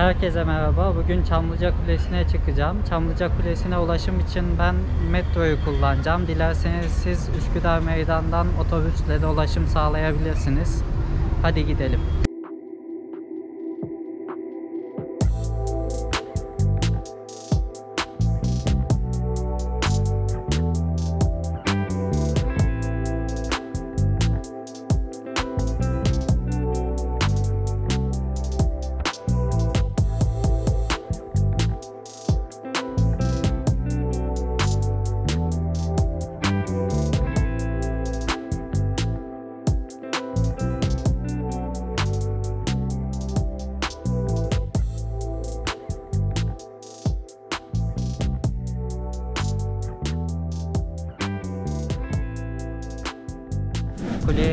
Herkese merhaba. Bugün Çamlıca Kulesi'ne çıkacağım. Çamlıca Kulesi'ne ulaşım için ben metroyu kullanacağım. Dilerseniz siz Üsküdar Meydan'dan otobüsle de ulaşım sağlayabilirsiniz. Hadi gidelim.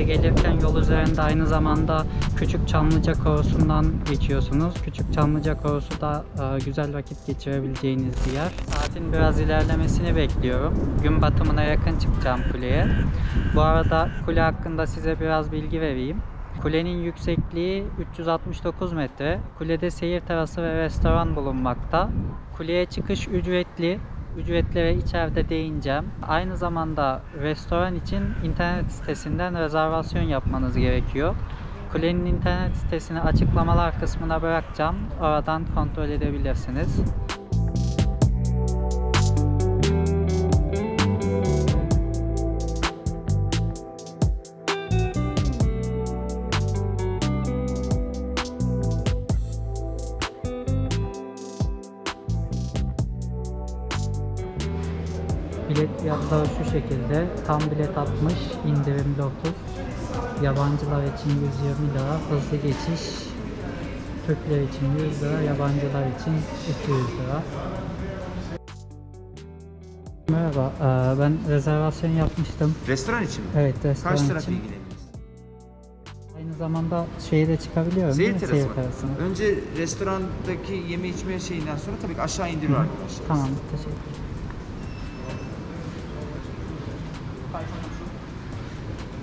Gelirken yol üzerinde aynı zamanda Küçük Çamlıca Korusu'ndan geçiyorsunuz. Küçük Çamlıca Korusu da e, güzel vakit geçirebileceğiniz bir yer. Saatin biraz ilerlemesini bekliyorum. Gün batımına yakın çıkacağım kuleye. Bu arada kule hakkında size biraz bilgi vereyim. Kulenin yüksekliği 369 metre. Kulede seyir terası ve restoran bulunmakta. Kuleye çıkış ücretli. Ücretlere içeride değineceğim. Aynı zamanda restoran için internet sitesinden rezervasyon yapmanız gerekiyor. Kulenin internet sitesini açıklamalar kısmına bırakacağım. Oradan kontrol edebilirsiniz. Fiyatları şu şekilde. Tam bilet 60, indirimli 30. Yabancılar için 120 lira, hızlı geçiş Türkler için 100 lira, yabancılar için 200 lira. Merhaba, eee, ben rezervasyon yapmıştım. Restoran için mi? Evet, restoran Kaç taraf için. Aynı zamanda şeye de çıkabiliyorum Seyir terası terasına. Önce restorandaki yeme içme şeyinden sonra tabii ki aşağı indiriyor arkadaşlar. Tamam, teşekkür ederim.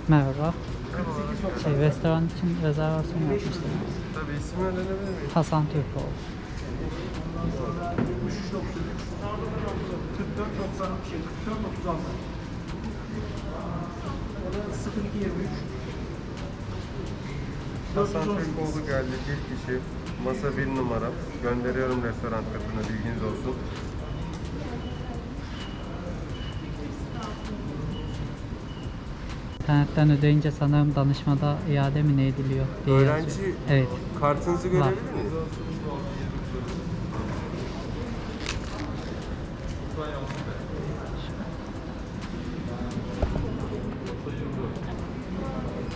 Merhaba. Şey, restoran için rezervasyon yapmıştım. Tabii ismi öğrenebilir miyim? Hasan Türkoğlu. 44 90 şey 44 36. Orada 02 23. Hasan Türkoğlu geldi bir kişi. Masa bir numara. Gönderiyorum restoran katına bilginiz olsun. İnternetten ödeyince sanırım danışmada iade mi ne ediliyor diye yazıyor. Öğrenci Evet. kartınızı görebilir miyiz?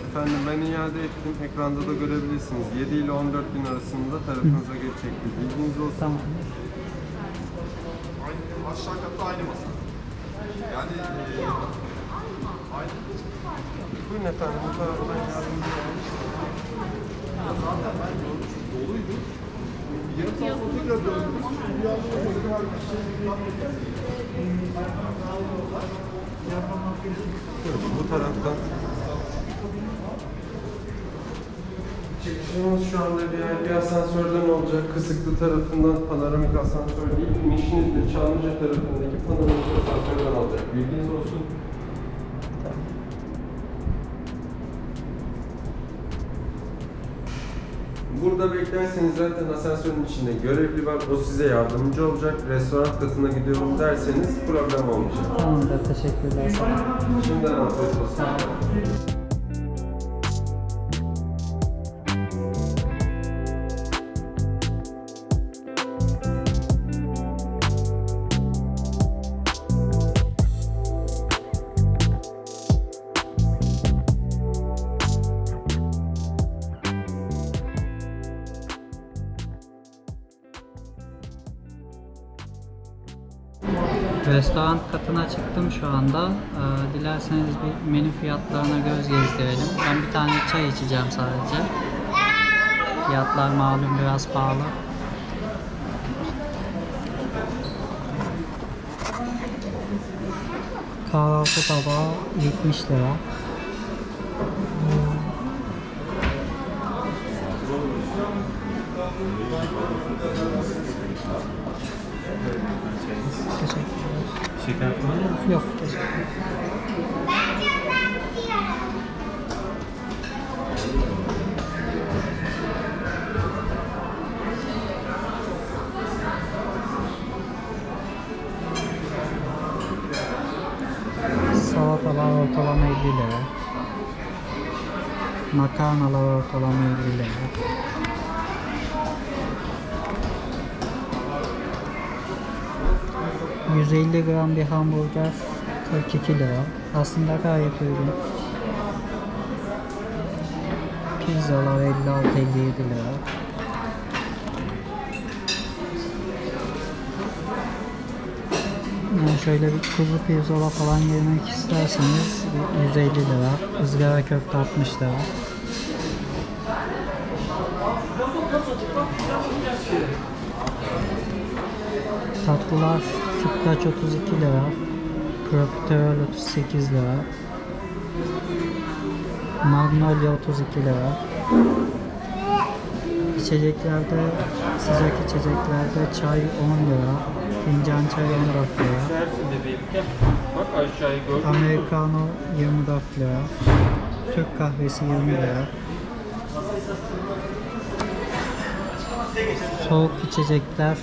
Efendim ben iade ettim. Ekranda da görebilirsiniz. 7 ile 14 bin arasında tarafınıza geçecektir. Bilginiz olsun. Tamam. Aşağı katta aynı masa. Yani e, aynı. Buyurun efendim. Bu taraftan yardımcı. Zaten ben. Doluydu. Yarım saat sonra tekrar döndünüz. Bir anda bir şey Buyurun, Bu taraftan. Çıkışımız şu anda bir, bir asansörden olacak. Kısıklı tarafından panoramik asansör değil. İnişiniz de Çamlıca tarafındaki panoramik asansörden olacak. Bilginiz olsun. Burada beklerseniz zaten asansörün içinde görevli var. O size yardımcı olacak. Restoran katına gidiyorum derseniz problem olmayacak. Tamamdır. Teşekkürler. Şimdiden afiyet olsun. Restoran katına çıktım şu anda. Ee, dilerseniz bir menü fiyatlarına göz gezdirelim. Ben bir tane çay içeceğim sadece. Fiyatlar malum biraz pahalı. Kahvaltı tabağı 70 lira. Teşekkürler. Şeker kullanıyor musunuz? Yok teşekkür Salatalar ortalama 50 lira. Makarnalar ortalama 50 lira. ...150 gram bir hamburger 42 lira. Aslında gayet uygun. Pizzalar 56-57 lira. Yani şöyle bir kuzu pirzola falan yemek isterseniz bir 150 lira. ızgara köfte 60 lira. Tatlılar sütlaç 32 lira. Profiterol 38 lira. Magnolia 32 lira. İçeceklerde, sıcak içeceklerde çay 10 lira. Fincan çay 14 lira. Bak aşağıyı gör. Americano 24 lira. Türk kahvesi 20 lira. Soğuk içecekler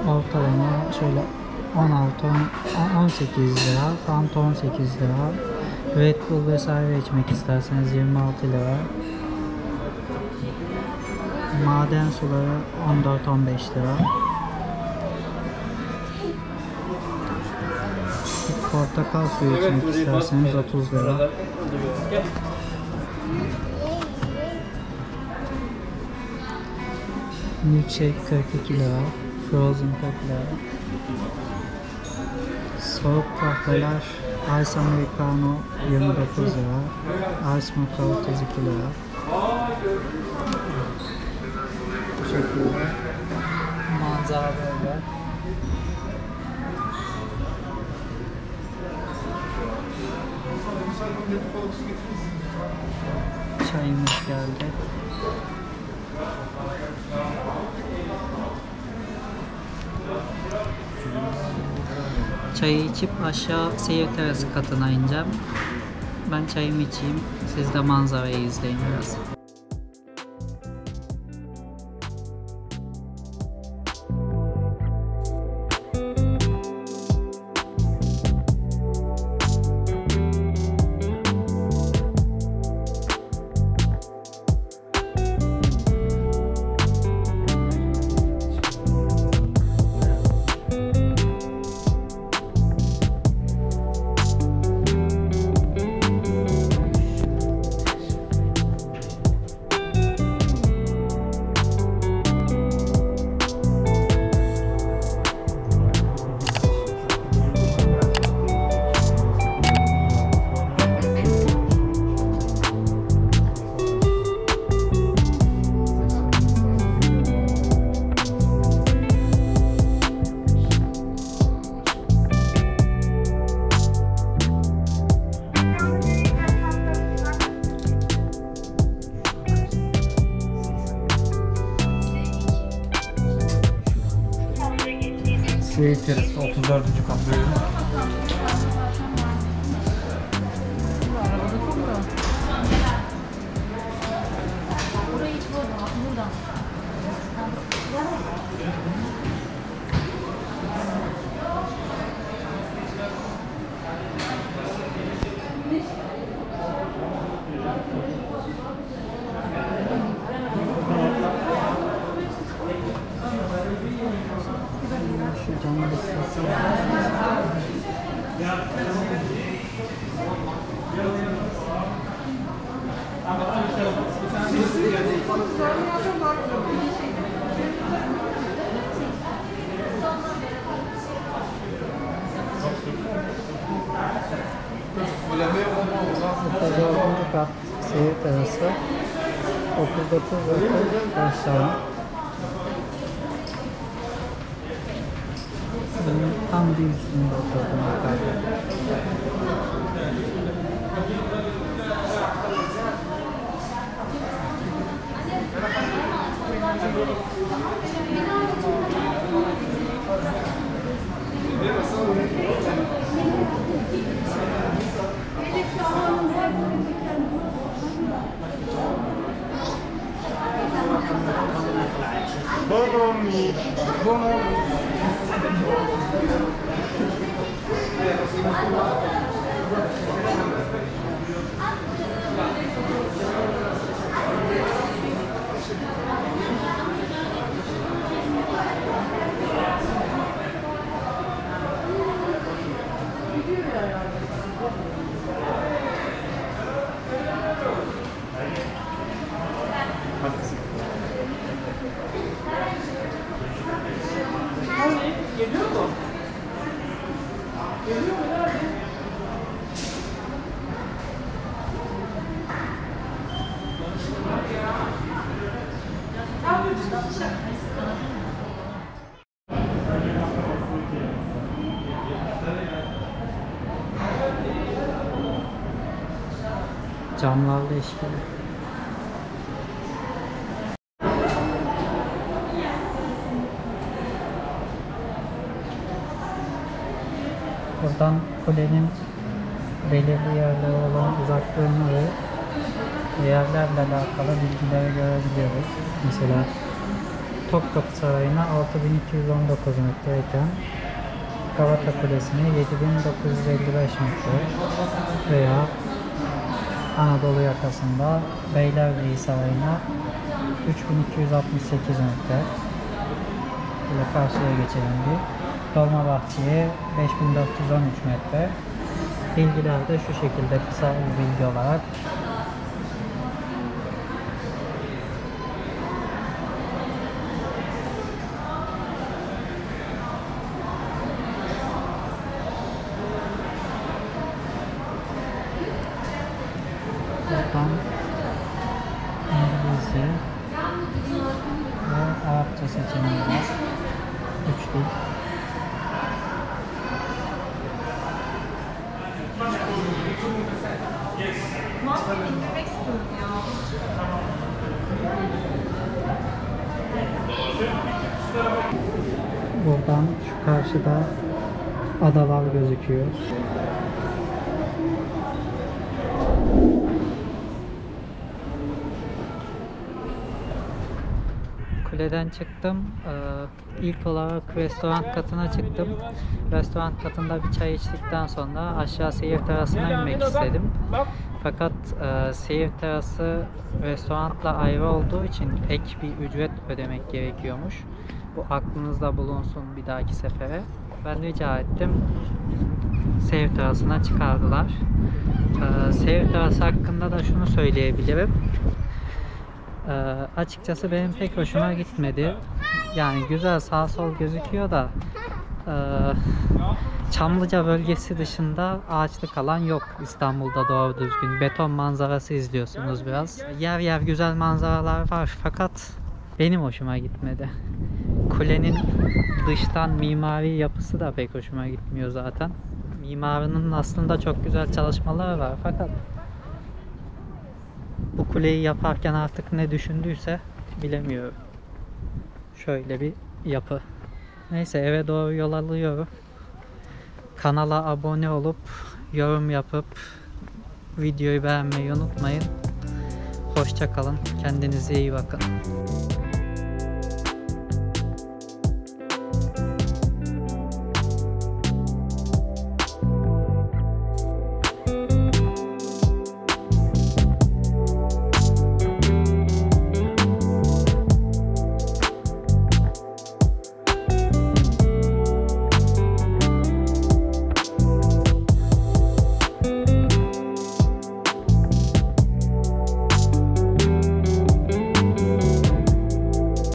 ortalama şöyle 16 on- 18 lira, Fanta 18 lira. Red Bull vesaire içmek isterseniz 26 lira. Maden suları 14-15 lira. Portakal suyu içmek isterseniz 30 lira. Milkshake 42 lira. Frozen 40 lira. Soğuk kahveler Ice Americano 29 lira. Ice Mocha 32 lira. Bu şekilde. Manzara böyle. Çayımız geldi. Çayı içip aşağı seyir terası katına ineceğim. Ben çayımı içeyim. Siz de manzarayı izleyin biraz. 34. kat Dördüncü kat seyir terası 39 rakı restoran Bunun tam bir üstünde oturdum 먹음이 먹음 yukarıda. Camlarla işgali. Buradan kulenin belirli yerlere olan uzaklığını ve yerlerle alakalı bilgileri görebiliyoruz. Mesela Topkapı Sarayı'na 6219 metreyken Galata Kulesi'ne 7955 metre veya Anadolu yakasında Beylerbeyi Sarayı'na 3268 metre. Böyle karşıya geçelim bir. Dolmabahçe'ye 5413 metre. Bilgiler de şu şekilde kısa bir bilgi olarak Buradan İngilizce ve Arapça seçeneği var. Üç dil. Buradan şu karşıda adalar gözüküyor. Kuleden çıktım. Ee, ilk olarak restoran katına çıktım. Restoran katında bir çay içtikten sonra aşağı seyir terasına inmek istedim. Fakat e, seyir terası restoranla ayrı olduğu için ek bir ücret ödemek gerekiyormuş. Bu aklınızda bulunsun bir dahaki sefere. Ben rica ettim. Seyir terasına çıkardılar. Ee, seyir terası hakkında da şunu söyleyebilirim. Ee, açıkçası benim pek hoşuma gitmedi. Yani güzel sağ sol gözüküyor da e, Çamlıca bölgesi dışında ağaçlık alan yok İstanbul'da doğru düzgün. Beton manzarası izliyorsunuz biraz. Yer yer güzel manzaralar var fakat benim hoşuma gitmedi. Kulenin dıştan mimari yapısı da pek hoşuma gitmiyor zaten. Mimarının aslında çok güzel çalışmaları var fakat bu kuleyi yaparken artık ne düşündüyse bilemiyorum. Şöyle bir yapı. Neyse eve doğru yol alıyorum. Kanala abone olup yorum yapıp videoyu beğenmeyi unutmayın. Hoşça kalın. Kendinize iyi bakın.